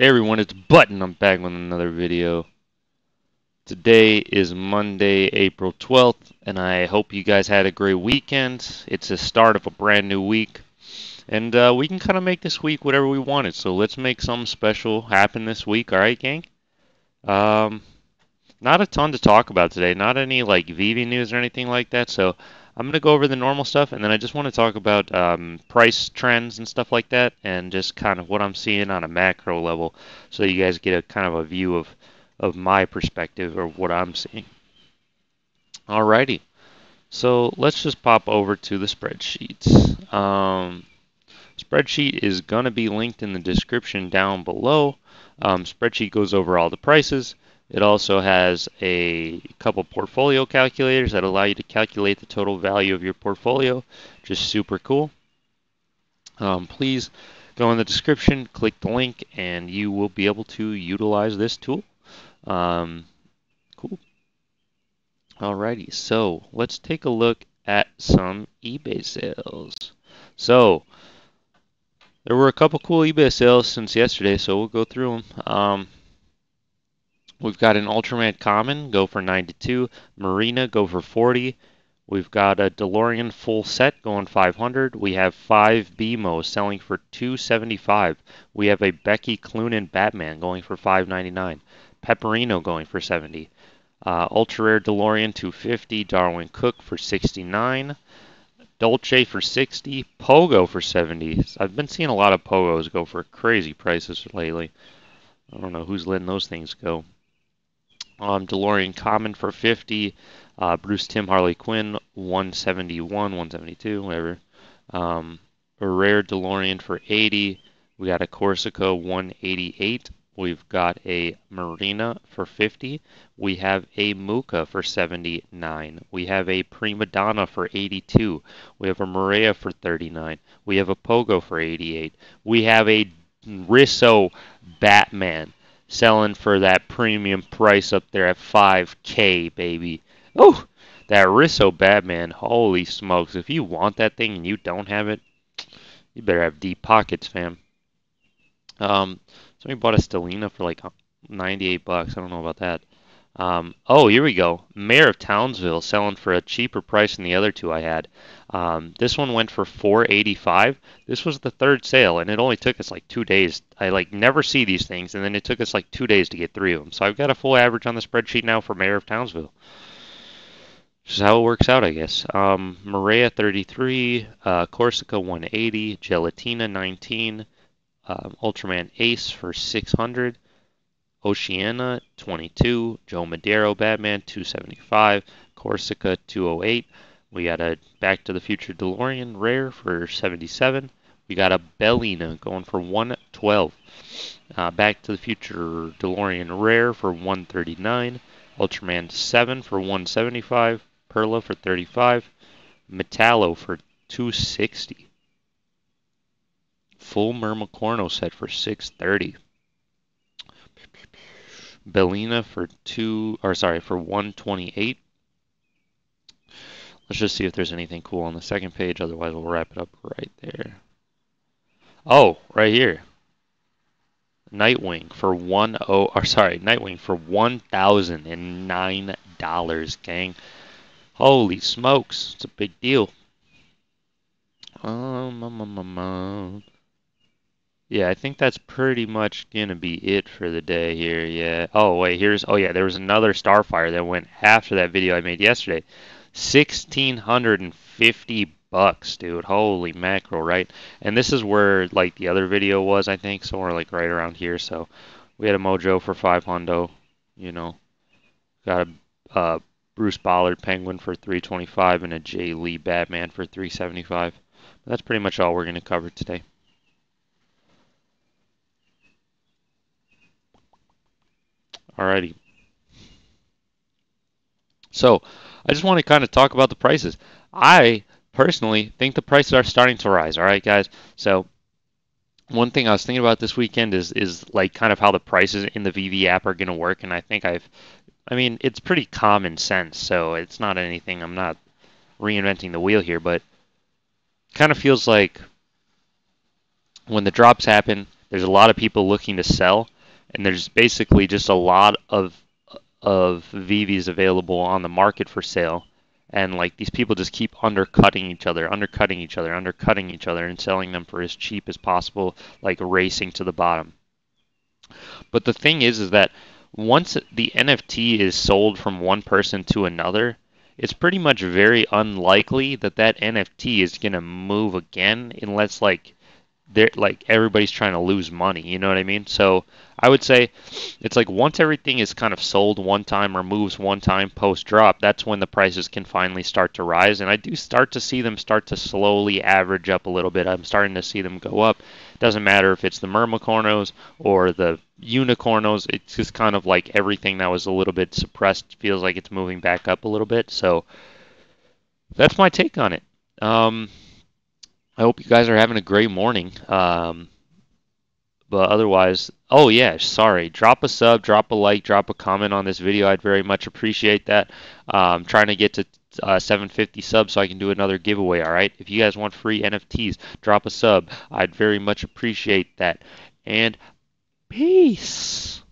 Hey everyone, it's Button. I'm back with another video. Today is Monday, April 12th, and I hope you guys had a great weekend. It's the start of a brand new week, and uh, we can kind of make this week whatever we wanted. So let's make something special happen this week, all right, gang? Um, not a ton to talk about today. Not any like VeVe news or anything like that. So I'm going to go over the normal stuff, and then I just want to talk about um, price trends and stuff like that, and just kind of what I'm seeing on a macro level, so you guys get a kind of a view of, of my perspective or what I'm seeing. Alrighty, so let's just pop over to the spreadsheet. Um, spreadsheet is going to be linked in the description down below. Um, spreadsheet goes over all the prices. It also has a couple portfolio calculators that allow you to calculate the total value of your portfolio. Just super cool. Um, please go in the description, click the link, and you will be able to utilize this tool. Um, cool. Alrighty, so let's take a look at some eBay sales. So there were a couple cool eBay sales since yesterday, so we'll go through them. Um, We've got an Ultraman Common, go for 92. Marina, go for 40. We've got a DeLorean full set going 500. We have five BMOs selling for 275. We have a Becky Cloonan Batman going for 599. Pepperino going for 70. Uh, Ultra Rare DeLorean 250. Darwyn Cooke for 69. Dolce for 60. Pogo for 70. I've been seeing a lot of Pogos go for crazy prices lately. I don't know who's letting those things go. Um, DeLorean Common for 50. Uh, Bruce Timm Harley Quinn 171, 172, whatever. Um, a rare DeLorean for 80. We got a Corsica 188. We've got a Marina for 50. We have a Muka for 79. We have a Prima Donna for 82. We have a Maria for 39. We have a Pogo for 88. We have a Risso Batman selling for that premium price up there at 5K, baby. Oh, that Risso Batman. Holy smokes. If you want that thing and you don't have it, you better have deep pockets, fam. Um, somebody bought a Stellina for like 98 bucks. I don't know about that. Um, oh, here we go. Mayor of Townsville selling for a cheaper price than the other two I had. Um, this one went for 485. This was the third sale, and it only took us like two days. I like never see these things, and then it took us like two days to get three of them. So I've got a full average on the spreadsheet now for Mayor of Townsville. This is how it works out, I guess. Um, Maria 33, uh, Corsica 180, Gelatina 19, um, Ultraman Ace for 600. Oceana 22, Joe Madero Batman 275, Corsica 208. We got a Back to the Future DeLorean rare for 77. We got a Bellina going for 112. Uh, Back to the Future DeLorean rare for 139. Ultraman 7 for 175. Perla for 35. Metallo for 260. Full Mermicorno set for 630. Bellina for two, or sorry, for 128. Let's just see if there's anything cool on the second page. Otherwise, we'll wrap it up right there. Oh, right here. Nightwing for one oh, or sorry, Nightwing for one thousand and nine dollars, gang. Holy smokes, it's a big deal. Um, um, um, um, um. Yeah, I think that's pretty much gonna be it for the day here. Yeah. Oh wait, here's oh yeah, there was another Starfire that went after that video I made yesterday. Sixteen hundred and fifty bucks, dude. Holy mackerel, right? And this is where like the other video was, I think, somewhere like right around here. So we had a Mojo for five hundo, you know. Got a uh, Bruce Bolland Penguin for 325 and a Jae Lee Batman for 375. That's pretty much all we're gonna cover today. Alrighty. So, I just want to kind of talk about the prices. I personally think the prices are starting to rise. All right, guys. So, one thing I was thinking about this weekend is is like kind of how the prices in the VeVe app are going to work, and I think I've, I mean, it's pretty common sense. So it's not anything. I'm not reinventing the wheel here, but kind of feels like when the drops happen, there's a lot of people looking to sell, and there's basically just a lot of of VeVes available on the market for sale. And like these people just keep undercutting each other, undercutting each other, undercutting each other, and selling them for as cheap as possible, like racing to the bottom. But the thing is, is that once the NFT is sold from one person to another, it's pretty much very unlikely that that NFT is gonna move again unless like they're like everybody's trying to lose money. You know what I mean? So I would say it's like once everything is kind of sold one time or moves one time post drop, that's when the prices can finally start to rise. And I do start to see them start to slowly average up a little bit. I'm starting to see them go up. Doesn't matter if it's the Mermicornos or the Unicornos. It's just kind of like everything that was a little bit suppressed feels like it's moving back up a little bit. So that's my take on it. Um, I hope you guys are having a great morning. Um, but otherwise, oh yeah, sorry. Drop a sub, drop a like, drop a comment on this video. I'd very much appreciate that. I'm um, trying to get to uh, 750 subs so I can do another giveaway. All right. If you guys want free NFTs, drop a sub. I'd very much appreciate that. And peace.